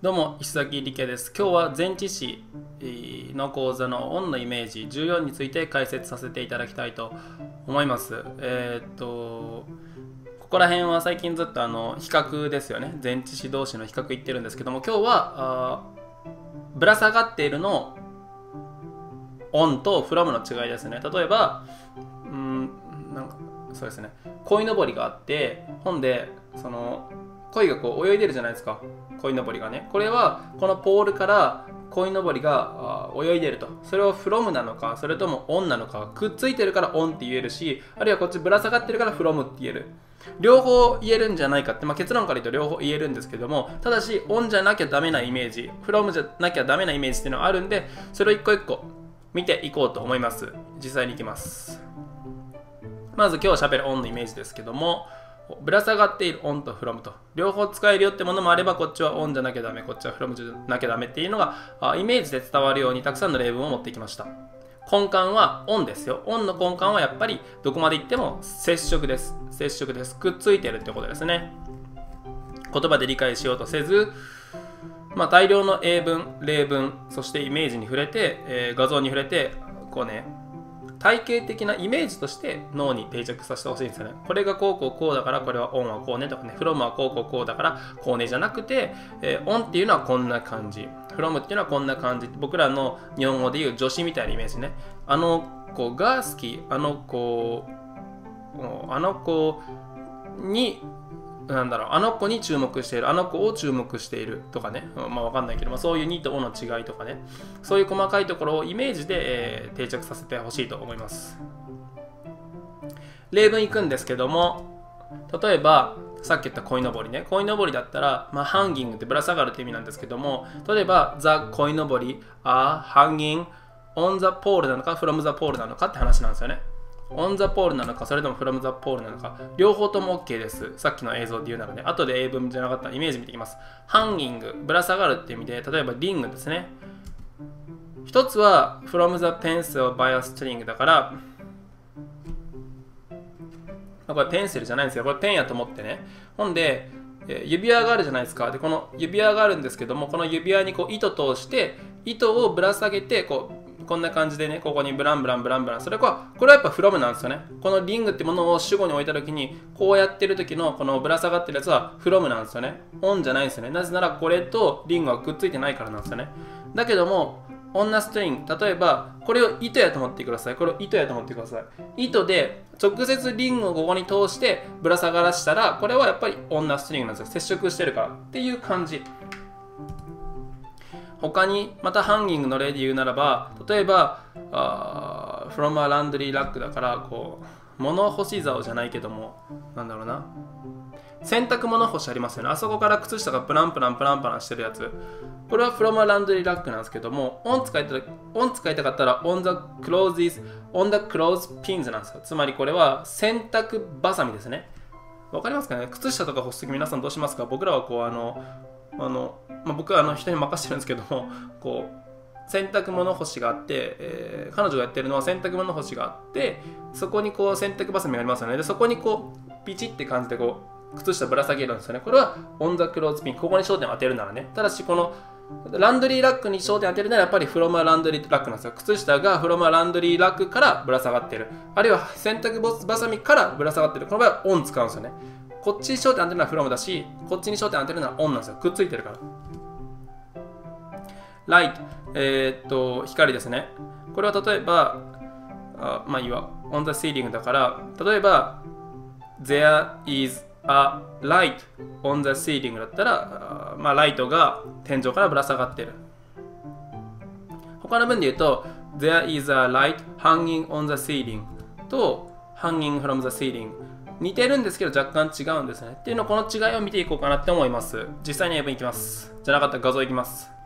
どうも石崎理恵です。今日は前置詞の講座のオンのイメージ14について解説させていただきたいと思います。えー、っとここら辺は最近ずっとあの比較ですよね。前置詞同士の比較言ってるんですけども今日はぶら下がっているのオンとフロムの違いですね。例えばうんなんかそうですね。鯉のぼりがあって本でその鯉がこう泳いでるじゃないですか。鯉のぼりがね。これはこのポールから鯉のぼりが泳いでると。それを from なのかそれとも on なのか。くっついてるから on って言えるしあるいはこっちぶら下がってるから from って言える。両方言えるんじゃないかって、まあ、結論から言うと両方言えるんですけどもただし on じゃなきゃダメなイメージ from じゃなきゃダメなイメージっていうのがあるんでそれを一個一個見ていこうと思います。実際にいきます。まず今日喋る on のイメージですけどもぶら下がっている on と from と。両方使えるよってものもあればこっちは on じゃなきゃダメ。こっちは from じゃなきゃダメっていうのがイメージで伝わるようにたくさんの例文を持ってきました。根幹は on ですよ。on の根幹はやっぱりどこまでいっても接触です。接触です。くっついてるってことですね。言葉で理解しようとせずまあ、大量の英文、例文、そしてイメージに触れて、えー、画像に触れて、こうね、体系的なイメージとして脳に定着させてほしいんですよね。これがこうこうこうだからこれはオンはこうねとかね、フロムはこうこうこうだからこうねじゃなくて、えー、オンっていうのはこんな感じ、フロムっていうのはこんな感じ、僕らの日本語で言う女子みたいなイメージね。あの子が好き、あの子、あの子になんだろう、あの子に注目している、あの子を注目しているとかね、まあわかんないけど、まあ、そういう2と5の違いとかね、そういう細かいところをイメージで、えー、定着させてほしいと思います。例文いくんですけども、例えば、さっき言った鯉のぼりね、鯉のぼりだったら、まあ、ハンギングってぶら下がるって意味なんですけども、例えば、ザ・鯉のぼり、あ、ハンギング、オン・ザ・ポールなのか、フロム・ザ・ポールなのかって話なんですよね。オンザポールなのか、それともフロムザポールなのか、両方とも OK です。さっきの映像で言うならね、後で英文じゃなかったイメージ見ていきます。ハンギング、ぶら下がるっていう意味で、例えばリングですね。一つは from the pencil by a string だから、これペンシルじゃないんですよ。これペンやと思ってね。ほんで、指輪があるじゃないですか。で、この指輪があるんですけども、この指輪にこう糸通して、糸をぶら下げて、こう、こんな感じでね、ここにブランブランブランブラン。それは、これはやっぱフロムなんですよね。このリングってものを主語に置いたときに、こうやってる時のこのぶら下がってるやつはフロムなんですよね。オンじゃないんですよね。なぜならこれとリングはくっついてないからなんですよね。だけども、オンナストリング、例えば、これを糸やと思ってください。これを糸やと思ってください。糸で直接リングをここに通してぶら下がらしたら、これはやっぱりオンナストリングなんですよ。接触してるからっていう感じ。他にまたハンギングの例で言うならば例えばあ from a laundry rack だからこう物干し竿じゃないけどもなんだろうな。洗濯物干しありますよね。あそこから靴下がプランプランプランプランしてるやつ。これは from a laundry rack なんですけども on 使いた on 使いたかったら on the clothes on the clothes pins なんですよ。つまりこれは洗濯バサミですね。わかりますかね？靴下とか干すとき皆さんどうしますか？僕らはこうあのあの、まあ、僕はあの人に任せてるんですけどもこう洗濯物干しがあって、えー、彼女がやってるのは洗濯物干しがあってそこにこう洗濯バサミがありますよねでそこにこうピチって感じでこう靴下ぶら下げるんですよねこれはオンザクローズピンここに焦点を当てるならねただしこのランドリーラックに焦点を当てるならやっぱりフロムランドリーラックなんですよ。靴下がフロムランドリーラックからぶら下がってる。あるいは洗濯バサミからぶら下がってる。この場合はオン使うんですよね。こっちに焦点当てるのはフロムだし、こっちに焦点を当てるのはオンなんですよ。くっついてるから。ライト、えー、っと、光ですね。これは例えば、あまあいいわ、on the ceiling だから、例えば、there is a light on the ceiling だったら、まあライトが天井からぶら下がってる。他の文で言うと、there is a light hanging on the ceiling と hanging from the ceiling 似てるんですけど若干違うんですね。っていうのこの違いを見ていこうかなって思います。実際に英文いきます。じゃなかったら画像いきます。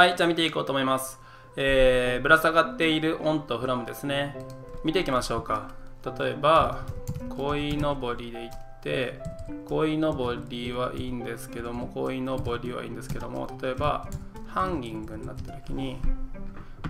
はい、じゃあ見ていこうと思います。えー、ぶら下がっているオンとフラムですね。見ていきましょうか。例えば、鯉のぼりでいって、鯉のぼりはいいんですけども、鯉のぼりはいいんですけども、例えば、ハンギングになった時に、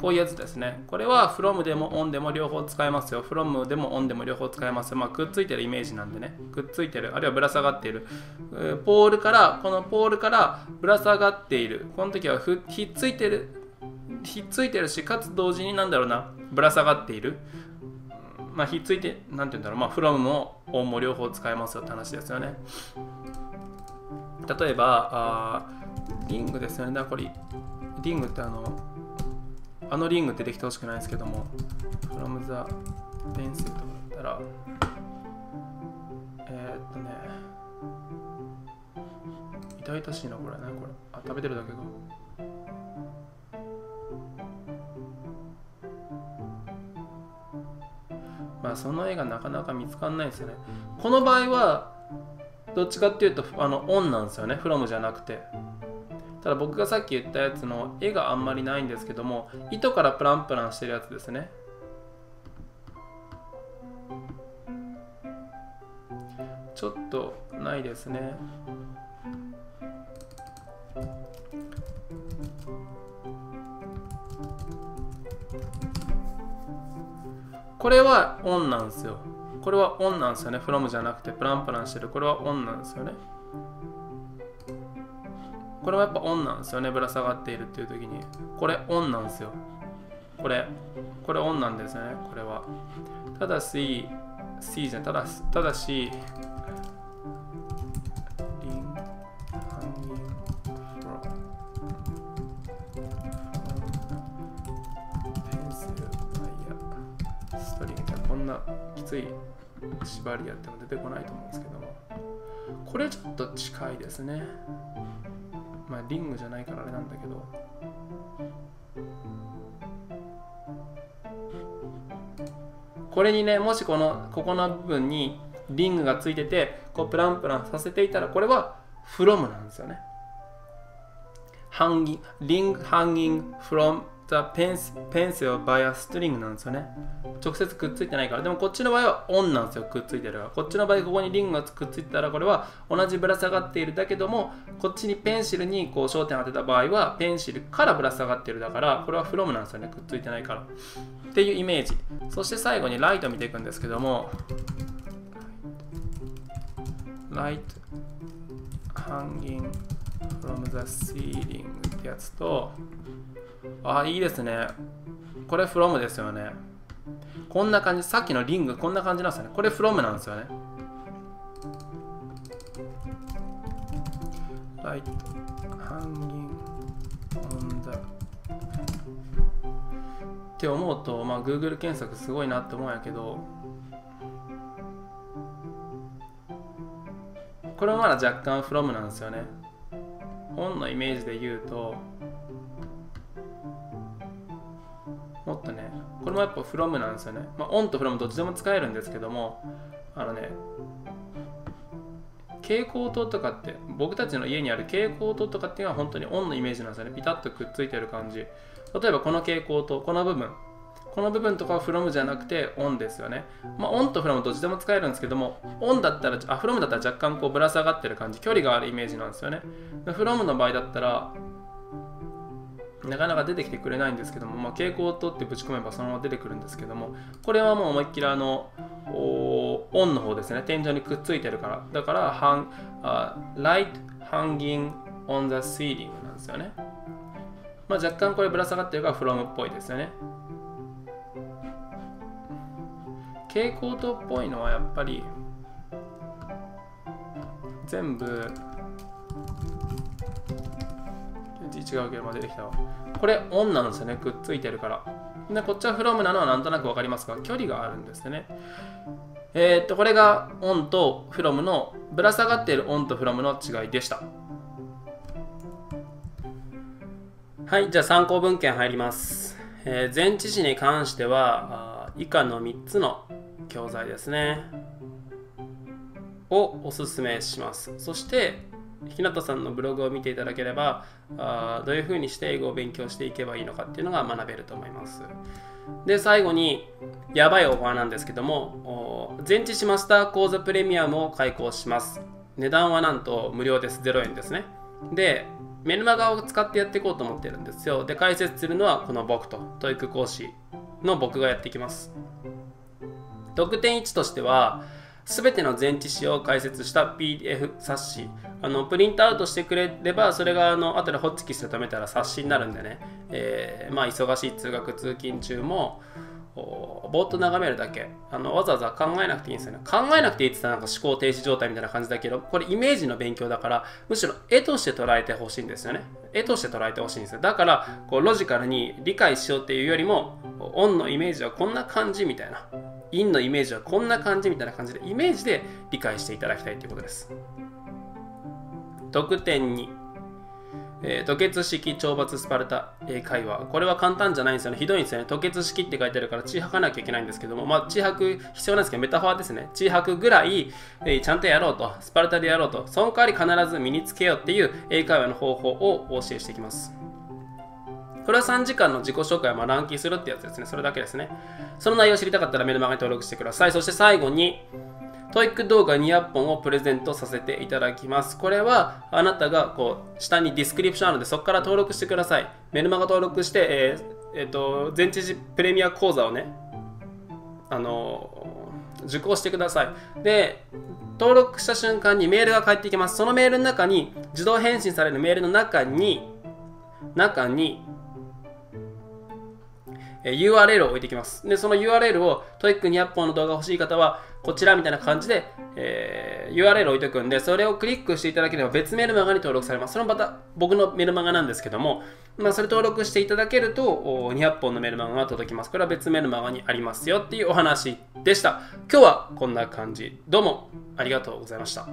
こういうやつですね。これは from でも on でも両方使えますよ。from でも on でも両方使えますよ。まあ、くっついてるイメージなんでね。くっついてる、あるいはぶら下がっている。ポールから、このポールからぶら下がっている。この時はひっついてる、ひっついてるし、かつ同時になんだろうな、ぶら下がっている。まあ、ひっついて、なんて言うんだろう、まあ、from も on も両方使えますよって話ですよね。例えば、あリングですよね。だからこれ、リングってあの、あのリングってきてほしくないですけども from the pencil とかだったらえー、っとね痛々しいなこれねこれ。あ食べてるだけがまあその絵がなかなか見つかんないですよね。この場合はどっちかっていうとあのオンなんですよね from じゃなくて。ただ僕がさっき言ったやつの絵があんまりないんですけども糸からプランプランしてるやつですね。ちょっとないですね。これはオンなんですよ。これはオンなんですよね。from じゃなくてプランプランしてる。これはオンなんですよね。これはやっぱオンなんですよねぶら下がっているっていう時に。これオンなんですよ。これこれオンなんですよねこれは。ただし C じゃただただしこんなきつい縛りやっても出てこないと思うんですけども。これちょっと近いですね。まあリングじゃないからあれなんだけど。これにねもしこのここの部分にリングがついててこうプランプランさせていたらこれは from なんですよね。hanging ring hanging from the pencil by a string なんですよね。直接くっついてないから。でもこっちの場合は on なんですよ。くっついてるから。こっちの場合ここにリングがくっついたらこれは同じぶら下がっているだけどもこっちにペンシルにこう焦点当てた場合はペンシルからぶら下がってるだからこれは from なんですよね。くっついてないから。っていうイメージ。そして最後にライト見ていくんですけども light hanging from the ceiling ってやつとああ、いいですね。これ from ですよね。こんな感じ、さっきのリング、こんな感じなんですよね。これ from なんですよね。Light hanging on the って思うと、まあ、Google 検索すごいなって思うんやけど、これはまだ若干 from なんですよね。本のイメージで言うと、もっとね、これもやっぱ from なんですよね。まあ、on と from どっちでも使えるんですけども、あのね、蛍光灯とかって、僕たちの家にある蛍光灯とかっていうのは本当に on のイメージなんですよね。ピタッとくっついてる感じ。例えばこの蛍光灯、この部分。この部分とかは from じゃなくて on ですよね。まあ、on と from どっちでも使えるんですけども、on だったら、あ、from だったら若干こうぶら下がってる感じ、距離があるイメージなんですよね。from の場合だったら、なかなか出てきてくれないんですけども、まあ、蛍光灯ってぶち込めばそのまま出てくるんですけども、これはもう思いっきりあの、オンの方ですね。天井にくっついてるから。だから、ハンあ light hanging on the ceiling なんですよね。まあ、若干これぶら下がってるから from っぽいですよね。蛍光灯っぽいのはやっぱり全部違うけど、出てきたわ。これ、オンなんですよね。くっついてるから。で、こっちはフロムなのはなんとなく分かりますが、距離があるんですね。えー、っと、これがオンとフロムの、ぶら下がっているオンとフロムの違いでした。はい、じゃあ参考文献入ります。えー、前置詞に関しては、以下の3つの教材ですね。をおすすめします。そして、日向さんのブログを見ていただければあどういうふうにして英語を勉強していけばいいのかっていうのが学べると思います。で最後にやばいオファーなんですけども前置詞マスター講座プレミアムを開講します。値段はなんと無料です。0円ですね。でメルマガを使ってやっていこうと思ってるんですよ。で、解説するのはこの僕と、 TOEIC 講師の僕がやっていきます。特典1としては、すべての前置詞を解説した PDF 冊子。あのプリントアウトしてくれればそれがあの後でホッチキスで止めたら冊子になるんでね、えー、まあ忙しい通学通勤中もぼーっと眺めるだけ。あのわざわざ考えなくていいんですよね。考えなくていいって言ったらなんか思考停止状態みたいな感じだけどこれイメージの勉強だからむしろ絵として捉えてほしいんですよね。絵として捉えてほしいんですよ。だからこうロジカルに理解しようっていうよりもオンのイメージはこんな感じみたいな。陰のイメージはこんな感じみたいな感じでイメージで理解していただきたいということです。得点2、えー、吐血式懲罰スパルタ英会話。これは簡単じゃないんですよね。ひどいんですよね。吐血式って書いてあるから血吐かなきゃいけないんですけども、まあ、血吐く必要なんですけど、メタファーですね。血吐くぐらい、えー、ちゃんとやろうと、スパルタでやろうと、その代わり必ず身につけようっていう英会話の方法をお教えしていきます。これは3時間の自己紹介をま乱記するってやつですね。それだけですね。その内容を知りたかったらメルマガに登録してください。そして最後に、 TOEIC 動画200本をプレゼントさせていただきます。これはあなたがこう下にディスクリプションあるのでそこから登録してください。メルマガ登録して、えーえーと、前置詞プレミア講座をね、あの受講してください。で、登録した瞬間にメールが返ってきます。そのメールの中に、自動返信されるメールの中に、中に、URL を置いてきます。で、その URL を TOEIC200 本の動画欲しい方は、こちらみたいな感じで、えー、URL を置いておくんで、それをクリックしていただければ別メルマガに登録されます。そのまた僕のメルマガなんですけども、まあ、それ登録していただけると、200本のメルマガが届きます。これは別メルマガにありますよっていうお話でした。今日はこんな感じ。どうもありがとうございました。